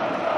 uh,